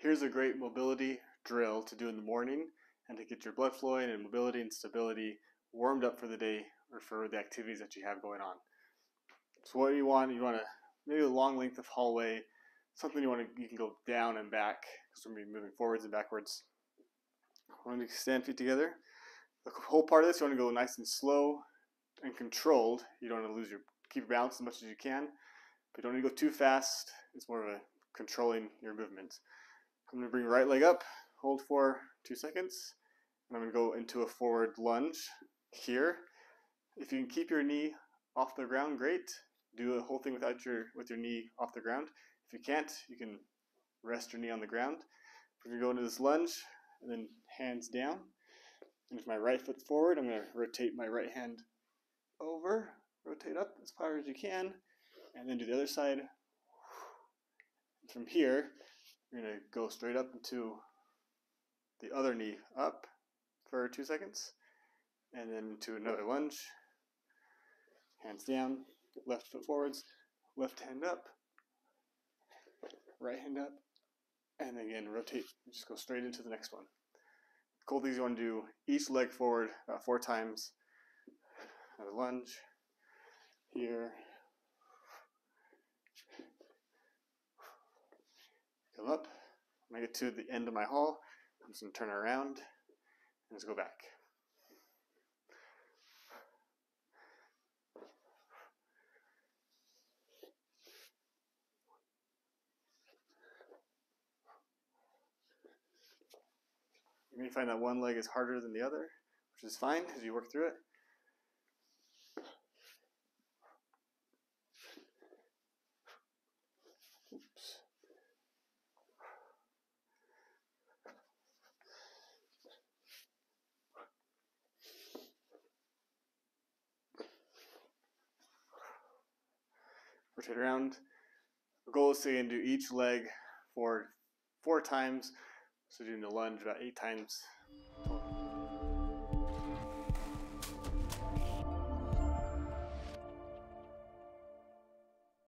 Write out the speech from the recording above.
Here's a great mobility drill to do in the morning and to get your blood flowing and mobility and stability warmed up for the day or for the activities that you have going on. So what you want, you want to maybe a long length of hallway, something you want to, you can go down and back because we're going to be moving forwards and backwards. I want to stand feet together. The whole part of this, you want to go nice and slow and controlled. You don't want to lose your, keep your balance as much as you can, but you don't to go too fast. It's more of a controlling your movements. I'm going to bring right leg up, hold for two seconds, and I'm going to go into a forward lunge here. If you can keep your knee off the ground, great. Do the whole thing without your with your knee off the ground. If you can't, you can rest your knee on the ground. We're going to go into this lunge, and then hands down. And with my right foot forward, I'm going to rotate my right hand over, rotate up as far as you can, and then do the other side. From here, you're going to go straight up into the other knee up for two seconds, and then to another lunge. Hands down, left foot forwards, left hand up, right hand up, and again rotate. Just go straight into the next one. Cool things you want to do each leg forward about four times. Another lunge here. Come up. When I get to the end of my hall, I'm just going to turn around and just go back. You may find that one leg is harder than the other, which is fine as you work through it. Rotate around. The goal is to do each leg for four times so doing the lunge about eight times